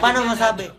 Paano masabi?